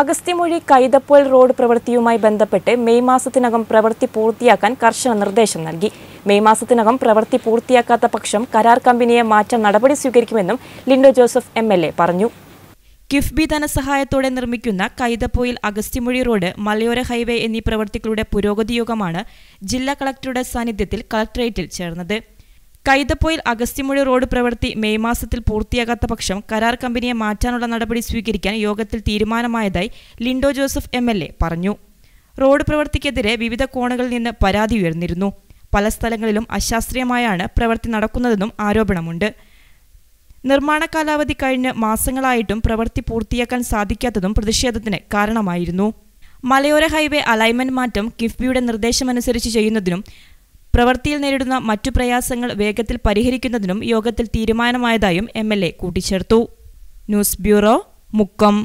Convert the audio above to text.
Agasthyamozhi കൈതപ്പോൽ road പ്രവൃത്തിയുമായി ബന്ധപ്പെട്ട് May മാസത്തിനകം പ്രവൃത്തി പൂർത്തിയാക്കാൻ കർശന നിർദ്ദേശം നൽകി. മെയ് മാസത്തിനകം പ്രവൃത്തി പൂർത്തിയാക്കാത്ത പക്ഷം കരാർ കമ്പനിയെ മാറ്റാൻ നടപടി സ്വീകരിക്കുമെന്നും ലിൻഡോ ജോസഫ് എം പറഞ്ഞു. കിഫ്ബി ധനസഹായത്തോടെ നിർമ്മിക്കുന്ന കൈതപ്പോയിൽ അഗസ്ത്യമൊഴി റോഡ് മലയോര ഹൈവേ എന്നീ പ്രവൃത്തികളുടെ പുരോഗതി യോഗമാണ് ജില്ലാ കളക്ടറുടെ സാന്നിധ്യത്തിൽ കളക്ടറേറ്റിൽ ചേർന്നത്. കൈതപ്പോയിൽ അഗസ്ത്യമൊഴി റോഡ് പ്രവൃത്തി മെയ് മാസത്തിൽ പൂർത്തിയാകാത്ത പക്ഷം കരാർ കമ്പനിയെ മാറ്റാനുള്ള നടപടി സ്വീകരിക്കാൻ യോഗത്തിൽ തീരുമാനമായതായി ലിൻഡോ ജോസഫ് എം പറഞ്ഞു. റോഡ് പ്രവൃത്തിക്കെതിരെ വിവിധ കോണുകളിൽ നിന്ന് പരാതി ഉയർന്നിരുന്നു. പല സ്ഥലങ്ങളിലും അശാസ്ത്രീയമായാണ് പ്രവൃത്തി നടക്കുന്നതെന്നും ആരോപണമുണ്ട്. നിർമ്മാണ കാലാവധി കഴിഞ്ഞ് മാസങ്ങളായിട്ടും പ്രവൃത്തി പൂർത്തിയാക്കാൻ സാധിക്കാത്തതും പ്രതിഷേധത്തിന് കാരണമായിരുന്നു. മലയോര ഹൈവേ അലൈൻമെന്റ് മാറ്റം കിഫ്ബിയുടെ നിർദ്ദേശമനുസരിച്ച് ചെയ്യുന്നതിനും പ്രവൃത്തിയിൽ നേരിടുന്ന മറ്റു പ്രയാസങ്ങൾ വേഗത്തിൽ പരിഹരിക്കുന്നതിനും യോഗത്തിൽ തീരുമാനമായതായും എം എൽ എ കൂട്ടിച്ചേർത്തു. News bureau Mukkam.